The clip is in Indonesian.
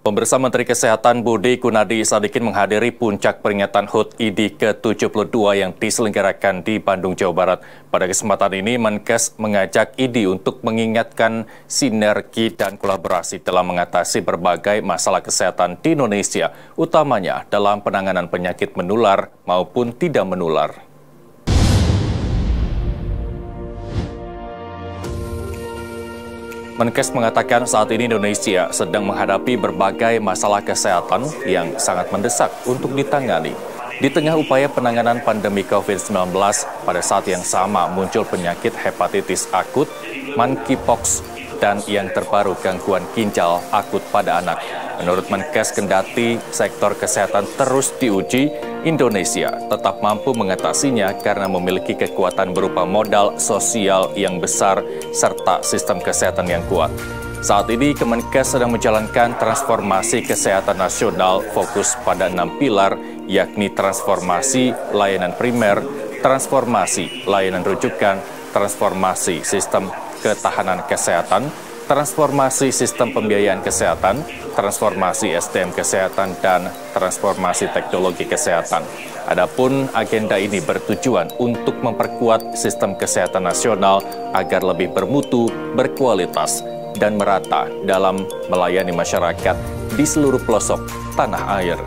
Pemirsa Menteri Kesehatan Budi Gunadi Sadikin menghadiri puncak peringatan HUT ID ke-72 yang diselenggarakan di Bandung, Jawa Barat. Pada kesempatan ini, Menkes mengajak ID untuk mengingatkan sinergi dan kolaborasi dalam mengatasi berbagai masalah kesehatan di Indonesia, utamanya dalam penanganan penyakit menular maupun tidak menular. Menkes mengatakan saat ini Indonesia sedang menghadapi berbagai masalah kesehatan yang sangat mendesak untuk ditangani. Di tengah upaya penanganan pandemi COVID-19, pada saat yang sama muncul penyakit hepatitis akut, monkeypox, dan yang terbaru gangguan ginjal akut pada anak. Menurut Menkes Kendati, sektor kesehatan terus diuji, Indonesia tetap mampu mengatasinya karena memiliki kekuatan berupa modal sosial yang besar serta sistem kesehatan yang kuat. Saat ini Kemenkes sedang menjalankan transformasi kesehatan nasional fokus pada enam pilar, yakni transformasi layanan primer, transformasi layanan rujukan, transformasi sistem ketahanan kesehatan, transformasi sistem pembiayaan kesehatan, transformasi SDM kesehatan, dan transformasi teknologi kesehatan. Adapun agenda ini bertujuan untuk memperkuat sistem kesehatan nasional agar lebih bermutu, berkualitas, dan merata dalam melayani masyarakat di seluruh pelosok tanah air.